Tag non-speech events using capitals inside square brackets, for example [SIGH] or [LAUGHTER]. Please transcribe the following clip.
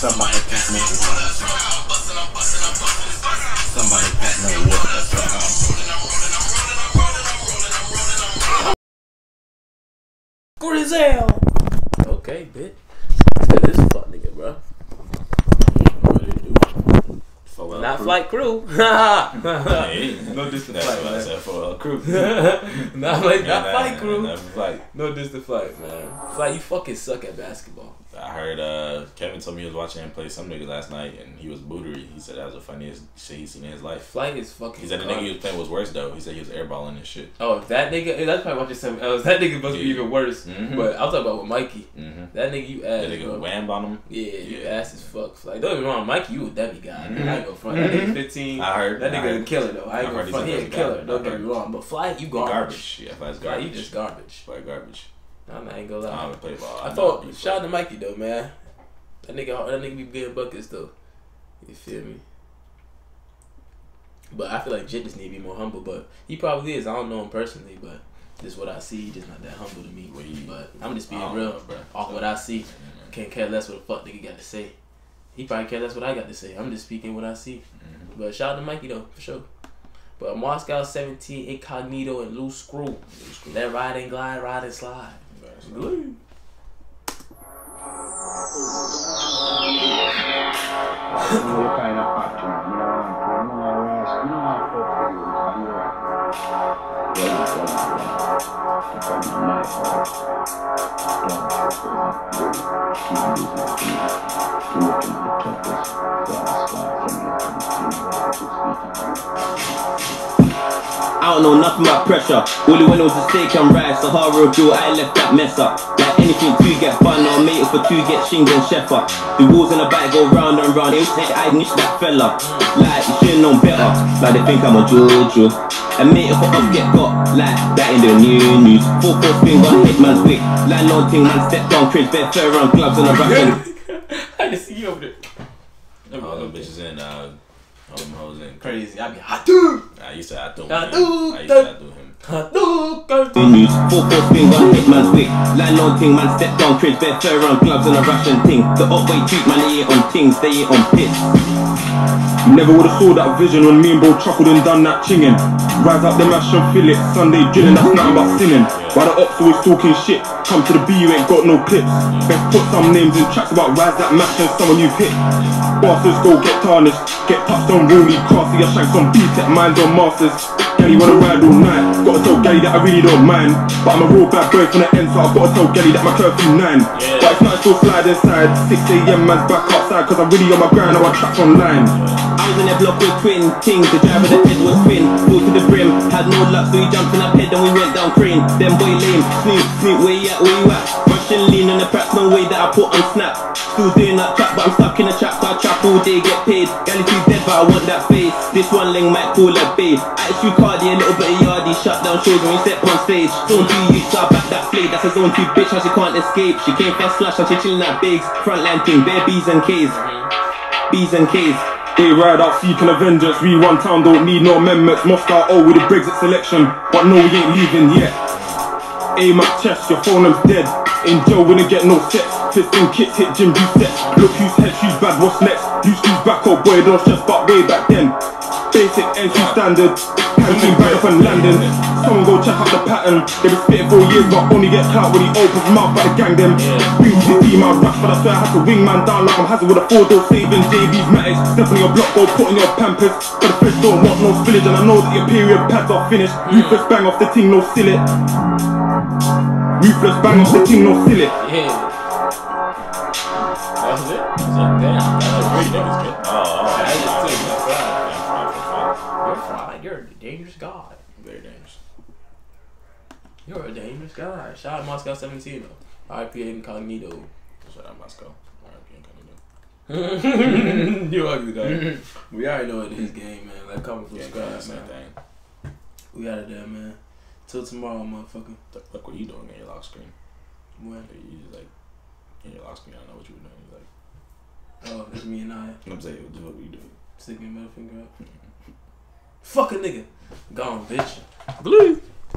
Somebody pass me a water. Somebody pass me a water. Grizel. Okay, bitch. Look this fuck nigga, bro. Well, Not crew. flight crew. [LAUGHS] hey, no distant flight. That's what for uh, crew. [LAUGHS] not like yeah, not nah, flight crew. Nah, nah, flight. No distant flight, man. Flight, you fucking suck at basketball. I heard uh, Kevin told me he was watching him play some nigga last night and he was bootery. He said that was the funniest shit he's seen in his life. Flight is fucking. He said the nigga he was playing was worse though. He said he was airballing and shit. Oh, if that nigga, that's probably watching something else. That nigga must be even worse. Mhm. But I'm talking about with Mikey. Mm-hmm. That nigga, you ass. That nigga bro. whammed on him. Yeah, you Yeah. ass as fuck. Like, don't get me wrong, Mikey, you a demi guy. Mhm. I ain't go front. That nigga 15. I heard. That I nigga a heard. killer though. I I ain't heard gonna he's front. a He a killer. Don't get me wrong. But Fly, you garbage. Garbage. Yeah, Fly's Fly, garbage. you just garbage. Fly garbage. Nah, I ain't gonna I lie. don't play ball. I know thought shout out to Mikey though, man. That nigga, that nigga be getting buckets though. You feel me? But I feel like Jit just need to be more humble. But he probably is. I don't know him personally, but this is what I see. He just not that humble to me. Well, but I'm just I being don't real know, bro. off what I see. Mhm. Can't care less what the fuck nigga got to say. He probably care less what I got to say. I'm just speaking what I see. Mhm. But shout out to Mikey though, for sure. But Moscow 17, Incognito, and Loose Screw. That ride and glide, ride and slide. Glue. What kind I don't know nothing about pressure. All he wanted was a steak and rice. Sahara Joe, I left that mess up. Like anything to get fun or mate for two get shinged and chef up. The rules in the back go round and round. It was I niche that fella. Like you should've known better. Like they think I'm a Jojo. And mate, if I up get got like that in the new news. Four four spin gun hit man's wig. Landlord thing man step down, Chris bare fair around gloves and a [LAUGHS] Russian. I just see you over there. All them bitches in, uh, all them hoes in. Crazy. I be hot dude. I used to outdo him. I man. do I used to outdo him. Hot New news, four four gun hit man's wig. Landlord thing man step down, Chris bare fair around gloves and a Russian thing. The up way treat man they ain't on things, they ain't on piss. Never would've saw that vision when me and bro chuckled and done that chinging. Rise up the mash and fill it, Sunday drilling, that's nothing but sinning. Why the ops always talking shit? Come to the B, you ain't got no clips. Best put some names in tracks about rise that mash and someone you've hit. Bosses go get tarnished, get touched on rolly classy. I shank some B-tech minds on masters. Gally wanna ride all night. Gotta tell Gally that I really don't mind. But I'm a real bad boy from the end, so I gotta tell Gally that my curfew nine. But it's not still slide inside. 6am man's back outside, cause I'm really on my grind, now I tracks online. I was in that block with twin things. The driver the head was twin. Flew to the brim. Had no luck, so he jumped in up head. Then we went down crane. Then boy lame. Snoop, snoop, where you at? Where you at? Russian lean on the perhaps no way that I put on snap. Still doing that trap, but I'm stuck in a trap. So I trap all day, get paid. Galaxy dead, but I want that face. This one link might call a bay. Attitude cardi, a little bit of yardy. Shut down shows when we step on stage. Zone 2 you so I back that play. That's a zone 2 bitch, how she can't escape. She came first slash, and she chilling at bigs. Frontline thing, bare B's and K's. B's and K's. They ride out seeking a vengeance. We one town, don't need no amendments. Moscow, oh, with the Brexit selection. But no, we ain't leaving yet. Aim at chest, your phone them's dead. In jail, we didn't get no sets. Fist and kits hit Jim B. Look who's head, she's bad, what's next? Who's who's back, oh boy, don't stress, but way back then. Basic entry standard. Handling back up and landing. Someone go check out the pattern. They been spitting for years, but only get caught when he opens mouth by the gang them. Bring to the team, I rush, but I swear I had to wing man down like I'm hazard with a four door saving JB's Matics. Step on your block, go put on your pampers. But the fish don't want no spillage, and I know that your period pads are finished. Ruthless bang off the ting, no still it. Ruthless bang off the ting, no still it. Yeah. That was it? So, damn, that's a great niggas kid. Oh, oh, I You're fried. You're a dangerous guy. fine. Very dangerous. You're a dangerous guy. Shout out Moscow 17 though. RIP Incognito. Shout out Moscow. R.I.P. Incognito. [LAUGHS] [LAUGHS] you ugly guy. [LAUGHS] we already know it is game, man. Like coming from Yeah, scratch, same man. thing. We out of there, man. Till tomorrow, motherfucker. Look, look what you doing in your lock screen. When? You just like in your lock screen. I don't know what you were doing. You're like, Oh, it's me and I. I'm saying, what the fuck were you doing? Sticking my middle finger up. Mm-hmm. Fuck a nigga. Gone, bitch. Blue.